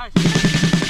Nice.